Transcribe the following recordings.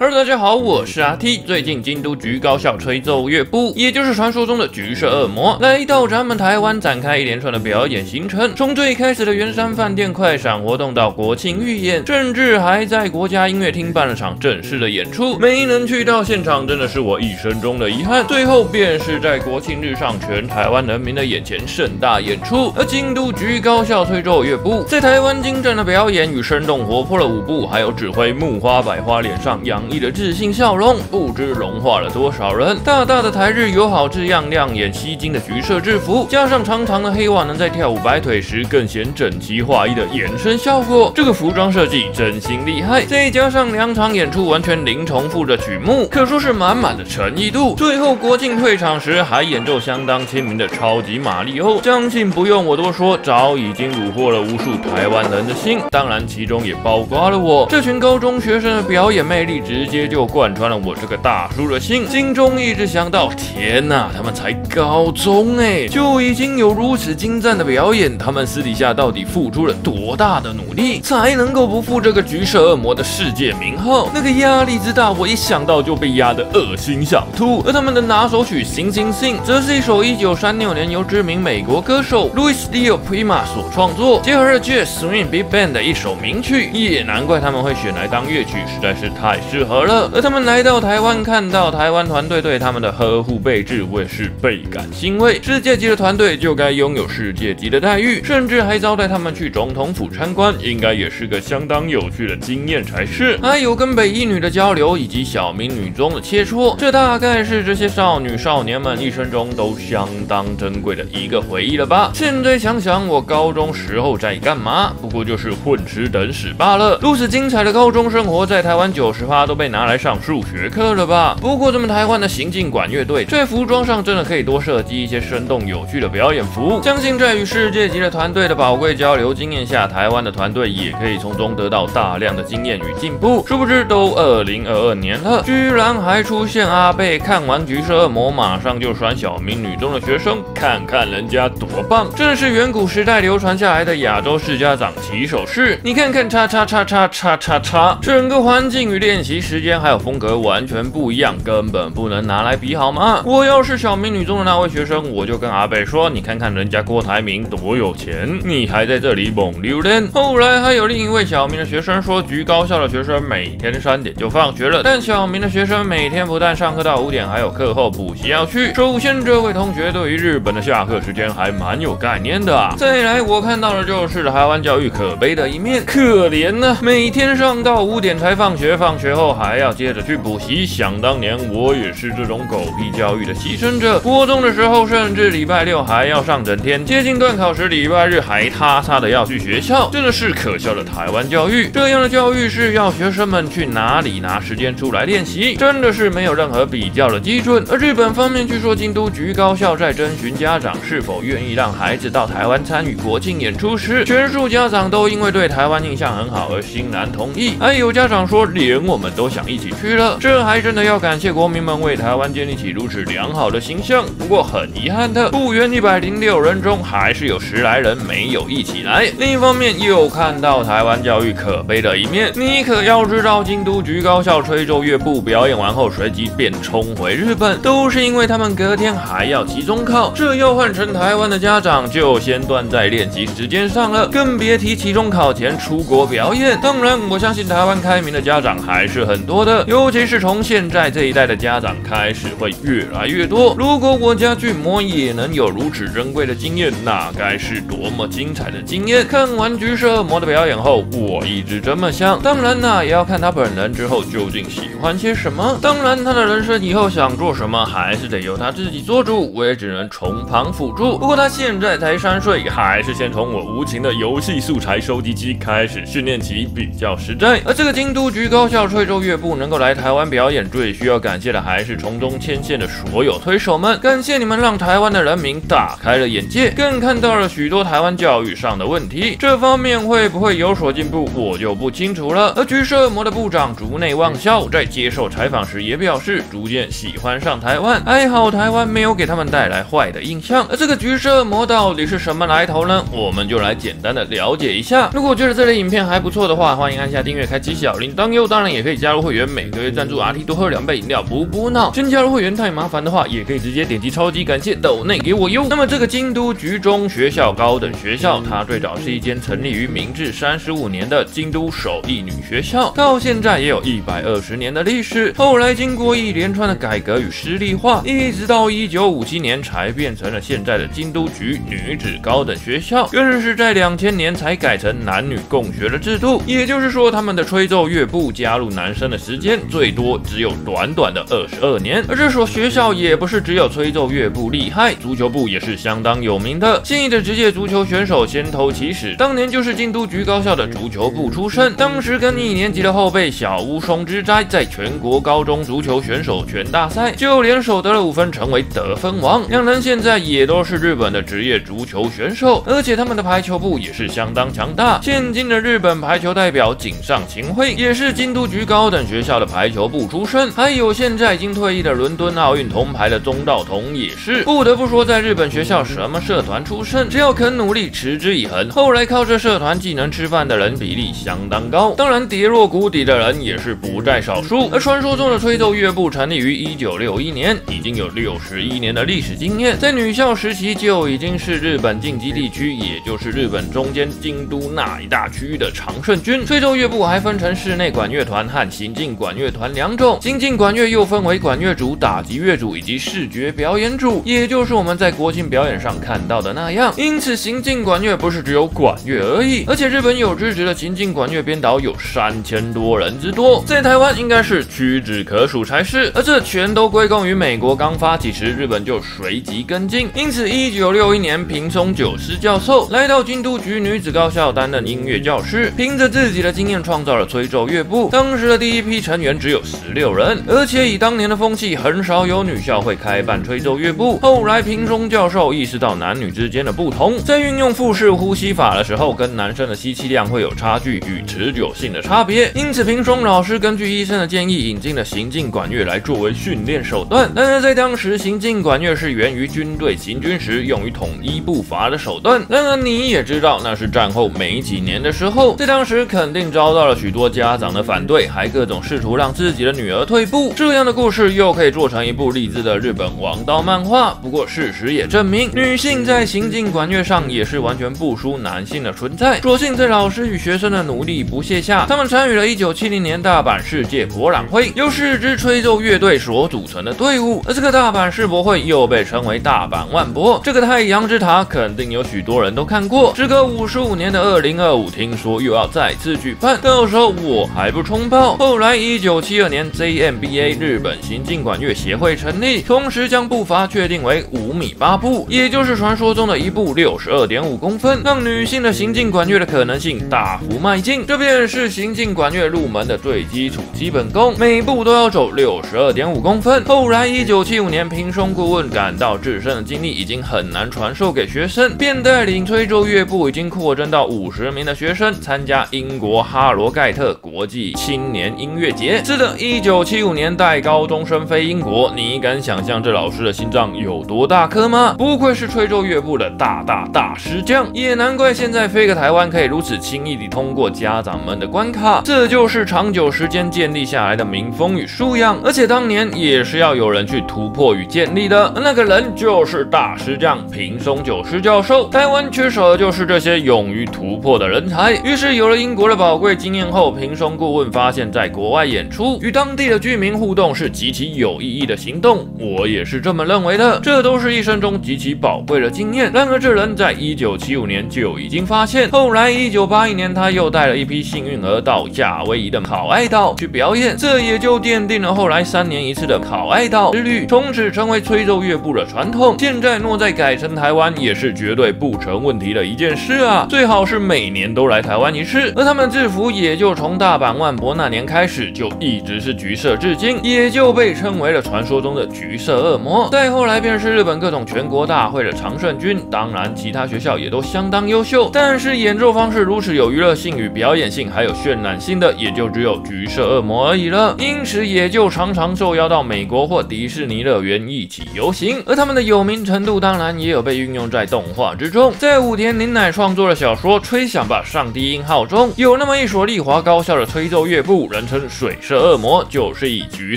Hello，大家好，我是阿 T。最近京都局高校吹奏乐部，也就是传说中的橘色恶魔，来到咱们台湾展开一连串的表演行程。从最开始的圆山饭店快闪活动，到国庆预演，甚至还在国家音乐厅办了场正式的演出。没能去到现场，真的是我一生中的遗憾。最后便是在国庆日上全台湾人民的眼前盛大演出。而京都局高校吹奏乐部在台湾精湛的表演与生动活泼的舞步，还有指挥木花百花脸上扬洋溢的自信笑容，不知融化了多少人。大大的台日友好字样，亮眼吸睛的橘色制服，加上长长的黑袜，能在跳舞摆腿时更显整齐划一的延伸效果。这个服装设计真心厉害，再加上两场演出完全零重复的曲目，可说是满满的诚意度。最后国庆退场时还演奏相当亲民的超级马里奥，相信不用我多说，早已经虏获了无数台湾人的心。当然，其中也包括了我。这群高中学生的表演魅力，直接就贯穿了我这个大叔的心。心中一直想到，天哪，他们才高中哎，就已经有如此精湛的表演，他们私底下到底付出了多大的努力，才能够不负这个橘色恶魔的世界名号？那个压力之大，我一想到就被压得恶心想吐。而他们的拿手曲《星星星》，则是一首1936年由知名美国歌手 Louis Leo Prima 所创作，结合了 Jazz Swing Big Band 的一首名曲，也难怪他们会选来当乐曲，实在是太适了。而他们来到台湾，看到台湾团队对他们的呵护备至，我也是倍感欣慰。世界级的团队就该拥有世界级的待遇，甚至还招待他们去总统府参观，应该也是个相当有趣的经验才是。还有跟北一女的交流，以及小明女中的切磋，这大概是这些少女少年们一生中都相当珍贵的一个回忆了吧？现在想想，我高中时候在干嘛？不过就是混吃等死罢了。如此精彩的高中生活，在台湾九十趴都被拿来上数学课了吧？不过，这么台湾的行进管乐队在服装上真的可以多设计一些生动有趣的表演服，相信在与世界级的团队的宝贵交流经验下，台湾的团队也可以从中得到大量的经验与进步。殊不知，都二零二二年了，居然还出现阿贝看完《橘色恶魔》马上就甩小明女中的学生，看看人家多棒！这是远古时代流传下来的亚洲式家长起手式。你看看，叉叉叉叉叉叉叉，整个环境与练习时间还有风格完全不一样，根本不能拿来比好吗？我要是小明女中的那位学生，我就跟阿贝说：“你看看人家郭台铭多有钱，你还在这里猛溜练。”后来还有另一位小明的学生说，局高校的学生每天三点就放学了，但小明的学生每天不但上课到五点，还有课后补习要去。首先，这位同学对于日本的下课时间还蛮有概念的啊。再来，我看到的就是台湾教育可悲的一面，可怜呢，每天上到五点才放学，放学后还要接着去补习。想当年我也是这种狗屁教育的牺牲者，国中的时候甚至礼拜六还要上整天，接近段考时礼拜日还踏踏的要去学校，真的是可笑的台湾教育。这样的教育是要学生们去哪里拿时间出来练习，真的是没有任何比较的基准。而日本方面据说京都局高校在征询家长是否愿意让孩子到台湾参与国庆演出时，全数家长都因为对台湾印象很好而欣然同意，还有家长说连我们都想一起去了，这还真的要感谢国民们为台湾建立起如此良好的形象。不过很遗憾的，部员一百零六人中还是有十来人没有一起来。另一方面，又看到台湾教育可悲的一面。你可要知道，京都局高校吹奏乐部表演完后，随即便冲回日本，都是因为他们隔天还要期中考。这要换成台湾的家长，就先断在练习时间上了，更别提期中考前出国表演。当然，我相信台湾开明的家长还是很 很多的，尤其是从现在这一代的家长开始会越来越多。如果我家巨魔也能有如此珍贵的经验，那该是多么精彩的经验！看完橘色恶魔的表演后，我一直这么想。当然呢，也要看他本人之后究竟喜欢些什么。当然，他的人生以后想做什么，还是得由他自己做主，我也只能从旁辅助。不过他现在才三岁，还是先从我无情的游戏素材收集机开始训练起比较实在。而这个京都局高校吹奏乐部能够来台湾表演，最需要感谢的还是从中牵线的所有推手们。感谢你们让台湾的人民打开了眼界，更看到了许多台湾教育上的问题。这方面会不会有所进步，我就不清楚了。而橘色恶魔的部长竹内望孝在接受采访时也表示，逐渐喜欢上台湾，还好台湾没有给他们带来坏的印象。而这个橘色恶魔到底是什么来头呢？我们就来简单的了解一下。如果觉得这类影片还不错的话，欢迎按下订阅，开启小铃铛哟。当然也可以加。入会员，每个月赞助阿 T 多喝两杯饮料，不补脑。先加入会员太麻烦的话，也可以直接点击超级感谢抖内给我哟。那么这个京都局中学校高等学校，它最早是一间成立于明治三十五年的京都首义女学校，到现在也有一百二十年的历史。后来经过一连串的改革与私立化，一直到一九五七年才变成了现在的京都局女子高等学校。更是在两千年才改成男女共学的制度，也就是说，他们的吹奏乐部加入男生的时间最多只有短短的二十二年。而这所学校也不是只有吹奏乐部厉害，足球部也是相当有名的。现役的职业足球选手先头起始，当年就是京都局高校的足球部出身。当时跟一年级的后辈小乌松之斋，在全国高中足球选手权大赛就联手得了五分，成为得分王。两人现在也都是日本的职业足球选手，而且他们的排球部也是相当强大。现今的日本排球代表井上晴惠也是京都局高高等学校的排球部出身。还有现在已经退役的伦敦奥运铜牌的中道同也是。不得不说，在日本学校什么社团出身，只要肯努力，持之以恒，后来靠着社团技能吃饭的人比例相当高。当然，跌落谷底的人也是不在少数。而传说中的吹奏乐部成立于一九六一年，已经有六十一年的历史经验，在女校时期就已经是日本近畿地区，也就是日本中间京都那一大区域的常胜军。吹奏乐部还分成室内管乐团和行进管乐团两种，行进管乐又分为管乐组、打击乐组以及视觉表演组，也就是我们在国庆表演上看到的那样。因此，行进管乐不是只有管乐而已，而且日本有资质的行进管乐编导有三千多人之多，在台湾应该是屈指可数才是。而这全都归功于美国刚发起时，日本就随即跟进。因此，一九六一年，平松久司教授来到京都局女子高校担任音乐教师，凭着自己的经验创造了吹奏乐部。当时的第一批成员只有十六人，而且以当年的风气，很少有女校会开办吹奏乐部。后来，平松教授意识到男女之间的不同，在运用腹式呼吸法的时候，跟男生的吸气量会有差距与持久性的差别。因此，平松老师根据医生的建议，引进了行进管乐来作为训练手段。然而，在当时，行进管乐是源于军队行军时用于统一步伐的手段。然而，你也知道，那是战后没几年的时候，在当时肯定遭到了许多家长的反对，还各种试图让自己的女儿退步。这样的故事又可以做成一部励志的日本王道漫画。不过，事实也证明，女性在行进管乐上也是完全不输男性的存在。所幸在老师与学生的努力不懈下，他们参与了一九七零年大阪世界博览会，由四支吹奏乐队所组成的队伍。而这个大阪世博会又被称为大阪万博。这个太阳之塔肯定有许多人都看过。时隔五十五年的二零二五，听说又要再次举办，到时候我还不冲泡？后来一九七二年，JMBA 日本行进管乐协会成立，同时将步伐确定为五米八步，也就是传说中的一步六十二点五公分，让女性的行进管乐的可能性大幅迈进。这便是行进管乐入门的最基础基本功，每步都要走六十二点五公分。后来一九七五年，平松顾问感到自身的经历已经很难传授给学生，便带领吹奏乐部已经扩增到五十名的学生参加英国哈罗盖特国际青年音乐节。是的，一九七五年带高中生飞英国，你敢想象这老师的心脏有多大颗吗？不愧是吹奏乐部的大大大师将，也难怪现在飞个台湾可以如此轻易地通过家长们的关卡，这就是长久时间建立下来的民风与素养。而且当年也是要有人去突破与建立的，那个人就是大师将平松久师教授。台湾缺少的就是这些勇于突破的人才。于是有了英国的宝贵经验后，平松顾问发现，在国外演出与当地的居民互动是极其有意义的行动。我也是这么认为的，这都是一生中极其宝贵的经验。然而这人在一九七五年就已经发现，后来一九八一年他又带了一批幸运儿到夏威夷的考爱岛去表演，这也就奠定了后来三年一次的考爱岛之旅，从此成为吹奏乐部的传统。现在若再改成台湾，也是绝对不成问题的一件事啊！最好是每年都来台湾一次。而他们制服也就从大阪万博那年开始，就一直是橘色至今，也就被称为了传说中的橘色恶魔。再后来便是日本各种全国大会的常胜军，当然其他学校也都相当优秀，但是演奏方式如此有娱乐性与表演性，还有渲染性的，也就只有橘色恶魔而已了。因此也就常常受邀到美国或迪士尼乐园一起游行。而他们的有名程度，当然也有被运用在动画之中。在武田林乃创作的小说《吹响吧，上帝音号》中，有那么一所丽华高校的吹奏乐部，人称水色恶魔，就是以橘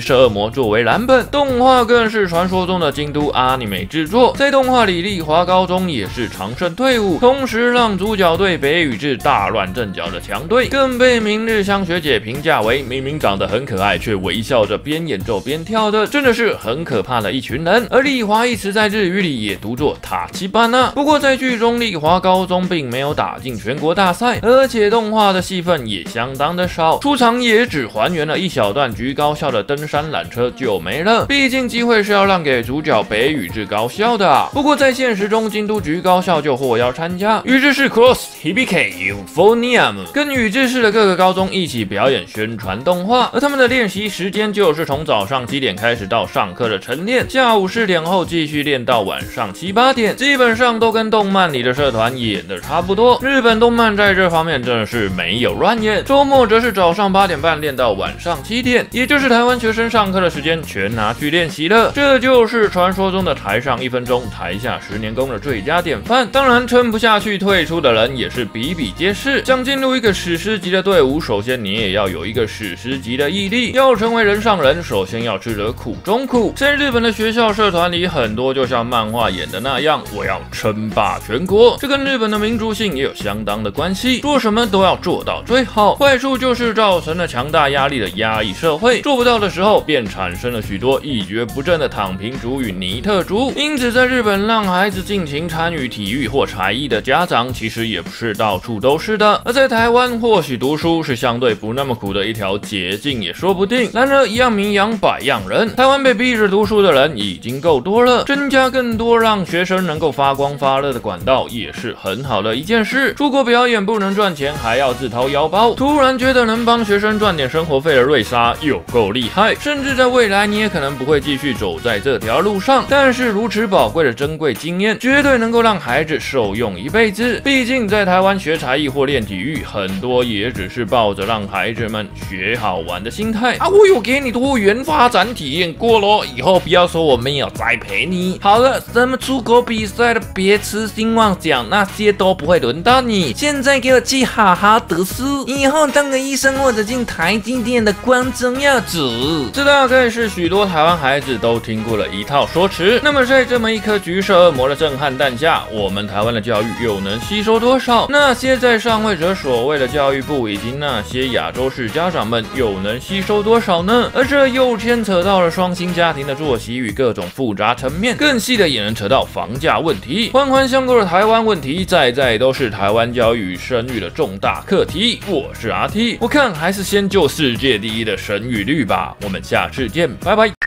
色恶魔作为蓝本。动画更是传说中的京都阿尼美制作，在动画里，丽华高中也是常胜队伍，同时让主角队北宇治大乱阵脚的强队，更被明日香学姐评价为明明长得很可爱，却微笑着边演奏边跳的，真的是很可怕的一群人。而丽华一词在日语里也读作塔奇班纳。不过在剧中，丽华高中并没有打进全国大赛，而且动画的戏份也相当的少，出场也只还原了一小段菊高校的登山缆车就没了。毕竟机会是要让给主角北宇治高校的。不过在现实中，京都菊高校就获邀参加，宇治市 Cross Hibike Euphonium，跟宇治市的各个高中一起表演宣传动画。而他们的练习时间就是从早上七点开始到上课的晨练，下午四点后继续练到晚上七八点，基本上都跟动漫里的社团演的差不多。日本动漫在这方面真的是没有乱演，周末则是早上八点半练到晚上七点，也就是台湾学生上课的时间全拿去练习了。这就是传说中的台上一分钟，台下十年功的最佳典范。当然，撑不下去退出的人也是比比皆是。想进入一个史诗级的队伍，首先你也要有一个史诗级的毅力。要成为人上人，首先要吃得苦中苦。在日本的学校社团里，很多就像漫画演的那样，我要称霸全国。这跟日本的民族性也有相当的关系，做什么都要做到最好。坏处就是造成了强大压力的压抑社会，做不到的时候，便产生了许多一蹶不振的躺平族与尼特族。因此，在日本让孩子尽情参与体育或才艺的家长，其实也不是到处都是的。而在台湾，或许读书是相对不那么苦的一条捷径，也说不定。然而，一样名扬百样人，台湾被逼着读书的人已经够多了，增加更多让学生能够发光发热的管道，也是很好的一件事。出国表演不能赚钱，还要自掏腰包，突然觉得能帮学生赚点生活费的瑞莎有够厉害。甚至在未来，你也可能不会继续走在这条路上，但是如此宝贵的珍贵经验，绝对能够让孩子受用一辈子。毕竟在台湾学才艺或练体育，很多也只是抱着让孩子们学好玩的心态啊。我有给你多元发展体验过咯，以后不要说我没有栽培你。好了，什么出国比赛的别痴心妄想，那些都不会轮到你。现在给我记好好读书，以后当个医生或者进台台积电的光宗耀祖。这大概是许多台湾孩子都听过了一套说辞。那么在这么一颗橘色恶魔的震撼弹下，我们台湾的教育又能吸收多少？那些在上位者所谓的教育部，以及那些亚洲式家长们，又能吸收多少呢？而这又牵扯到了双薪家庭的作息与各种复杂层面，更细的也能扯到房价问题。环环相扣的台湾问题，在在都是台湾教育与生育的重大课题。我是阿 T，我看还是先就世界第一的神与率吧。我们下次见，拜拜。